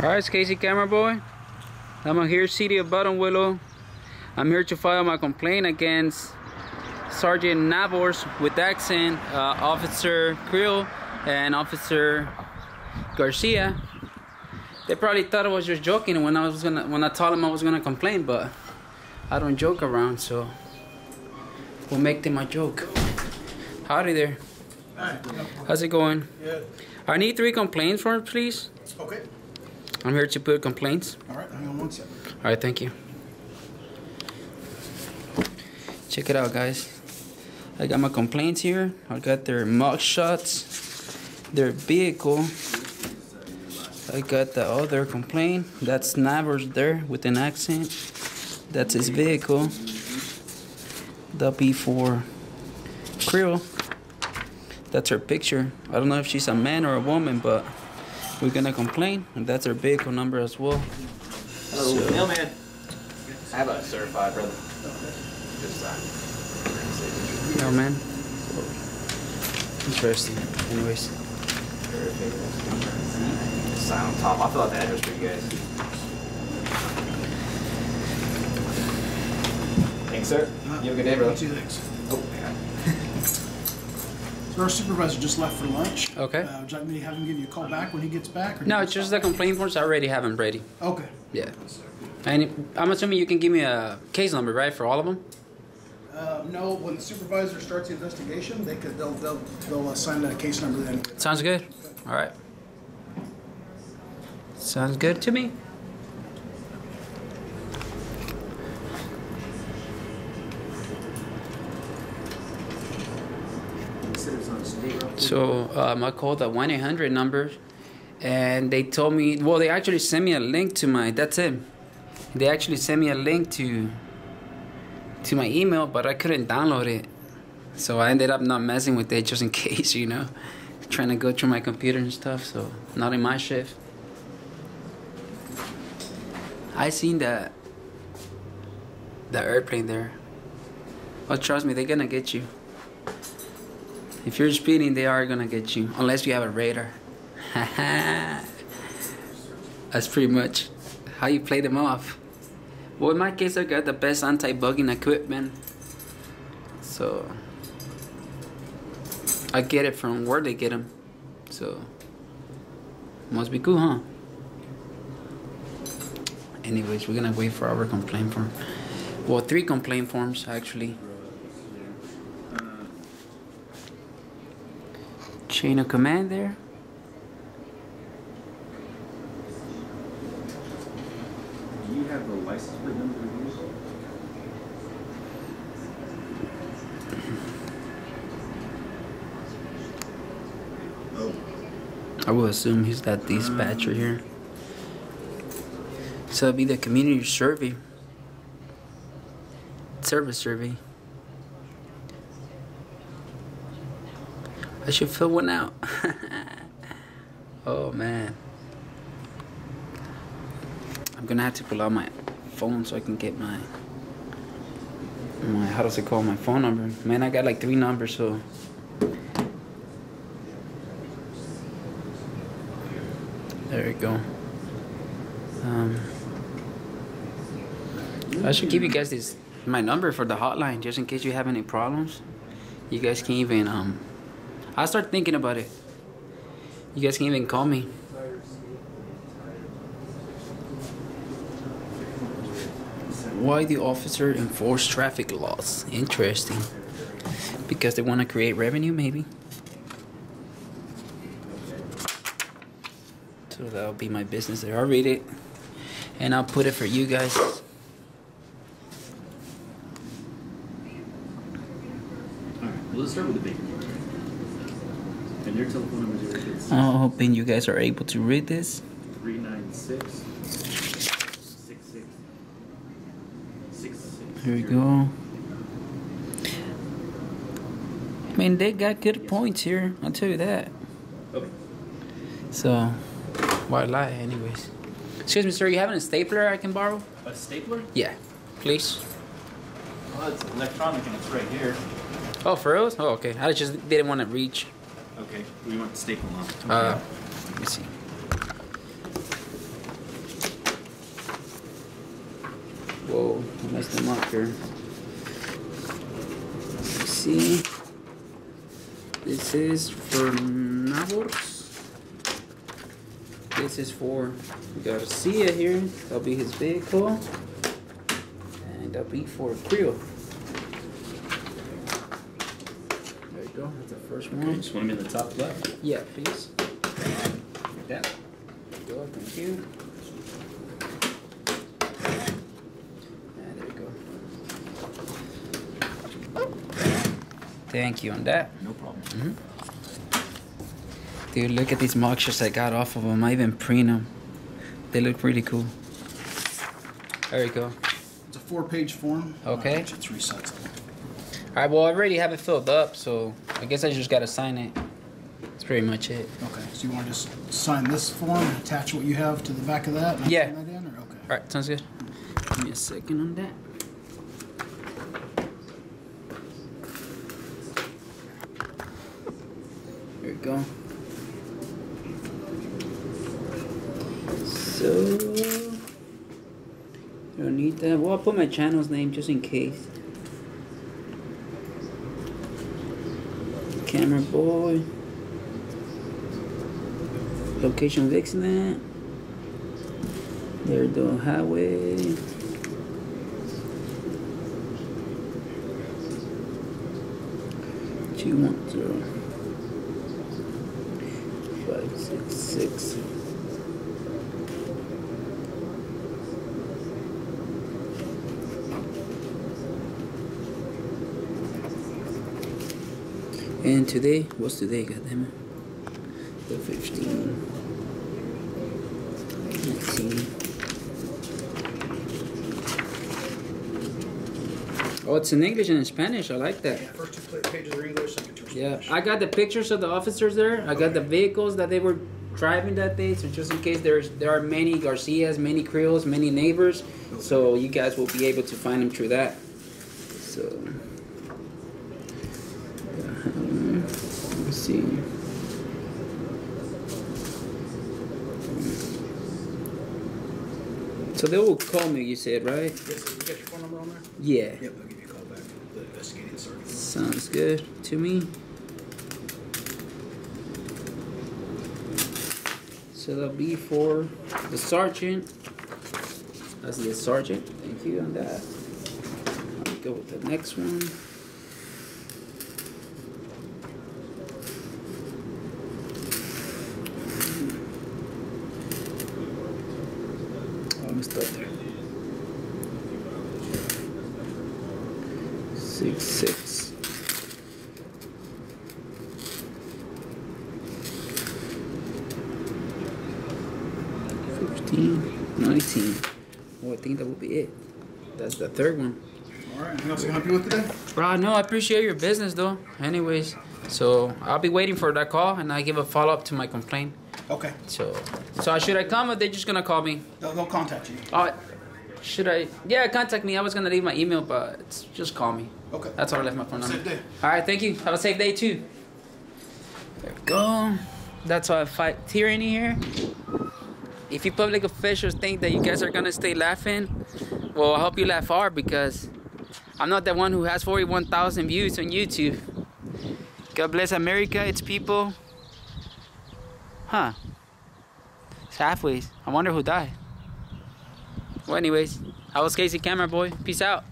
Alright, it's KC Camera Boy. I'm here, city of Buttonwillow. I'm here to file my complaint against Sergeant Navors with accent, uh, Officer Creel, and Officer Garcia. They probably thought I was just joking when I was gonna when I told them I was gonna complain, but I don't joke around, so we'll make them a joke. Howdy there. Hi. How's it going? Yeah. I need three complaints for please. Okay. I'm here to put complaints. All right. Hang on one second. All right, thank you. Check it out, guys. I got my complaints here. I got their mug shots, their vehicle. I got the other complaint. That's Navers there with an accent. That's his vehicle. The B4 Creel. That's her picture. I don't know if she's a man or a woman, but we're gonna complain, and that's our vehicle number as well. Hello, So- mailman. I have a certified brother. Just Yeah, man. Interesting. Anyways, sign on top. I'll fill out the address for you guys. Thanks, sir. You have a good day, brother. Two things. Oh, hang on. So our supervisor just left for lunch. Okay. Uh, would you like me to have him give you a call back when he gets back? or no, it's just the complaint forms. I already have them ready. Okay. Yeah. And I'm assuming you can give me a case number, right, for all of them? Uh, no, when the supervisor starts the investigation, they could they'll they'll they'll assign that case number then. Sounds good. All right. Sounds good to me. So um, I called the 1 800 number and they told me, well, they actually sent me a link to my, that's it. They actually sent me a link to to my email, but I couldn't download it. So I ended up not messing with it just in case, you know, trying to go through my computer and stuff. So not in my shift. I seen that the airplane there. Oh, trust me, they're gonna get you. If you're speeding, they are gonna get you, unless you have a radar. That's pretty much how you play them off. Well, in my case, I got the best anti-bugging equipment, so I get it from where they get them. So must be cool, huh? Anyways, we're gonna wait for our complaint form. Well, three complaint forms actually. Chain of command there. Do you have the license plate number of the vehicle? I will assume he's that dispatcher mm. here. So it'll be the community survey. Service survey. I should fill one out. oh man. I'm gonna have to pull out my phone so I can get my my how does it call my phone number? Man, I got like three numbers so There we go. Um, I should give you guys this my number for the hotline just in case you have any problems. You guys can even um. I'll start thinking about it. You guys can even call me. Why the officer enforce traffic laws? Interesting. Because they want to create revenue, maybe. So that'll be my business there. I'll read it and I'll put it for you guys. all right. Well, let's start with the big one. And your telephone number is your kids. I'm hoping you guys are able to read this. Three nine six six six six six. Here we go. I mean, they got good points here. I'll tell you that. Okay. So, why lie, anyways? Excuse me, sir. You having a stapler I can borrow? A stapler? Yeah, please. Well, it's electronic and it's right here. Oh, for real? Oh, okay. I just didn't want to reach. Okay, we want the staple on. Okay. Uh, let me see. Whoa, I messed them up here. Let's see. This is for Navors. This is for Garcia here. That'll be his vehicle. And that'll be for Creel. That's the first Okay, one. just want them in the top left. Yeah, please. Like that. There you go. Thank you. Ah, there you go. Thank you on that. No problem. Dude, look at these shots I got off of them. I even print them. They look really cool. There you go. It's a four-page form. Okay. It's three sets. Alright, well, I already have it filled up, so I guess I just gotta sign it. That's pretty much it. Okay, so you want to just sign this form, and attach what you have to the back of that? and Yeah. that in, or- okay. Alright, sounds good. Give me a second on that. There we go. So, don't need that. Well, I'll put my channel's name just in case. Camera boy. Location Vixnet. There the highway. Two one zero five six six. And today, what's today, goddammit? The 15. 19. Oh, it's in English and in Spanish. I like that. Yeah, first two pages are English, second two Yeah, I got the pictures of the officers there. I got the vehicles that they were driving that day. So just in case there's there are many Garcias, many Creoles, many neighbors, so you guys will be able to find them through that. So um, let's see. So they will call me. You said right? Yes, you got your phone number on there? Yeah. Yep, they'll give you a call back, the investigating sergeant. Sounds good to me. So that'll be for the sergeant. That's the sergeant. Thank you on that. I'll go with the next one. Up there. Six six. Fifteen, nineteen. Oh, I think that will be it. That's the third one. All right, anything else I can help you with today? Bro, no, I appreciate your business though. Anyways, so I'll be waiting for that call and I give a follow up to my complaint. Okay, So, so should I come or they just gonna call me? they'll, they'll contact you. Oh, should I? Yeah, contact me. I was gonna leave my email, but it's, just call me. Okay. That's all I left my phone number. Safe day. All right, thank you. Have a safe day too. There we go. That's why I fight tyranny here. If you public officials think that you guys are gonna stay laughing, well, I hope you laugh hard because I'm not the one who has 41,000 views on YouTube. God bless America, its people. Huh. It's halfway. I wonder who died. Well, anyways, I was KC Camera Boy. Peace out.